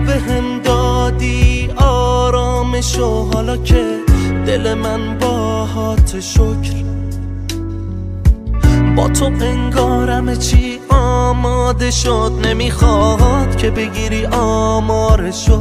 به هم دادی آرامش و حالا که دل من با باهات شکر. با تو انگارم چی آماده شد نمی‌خواد که بگیری آمارشو.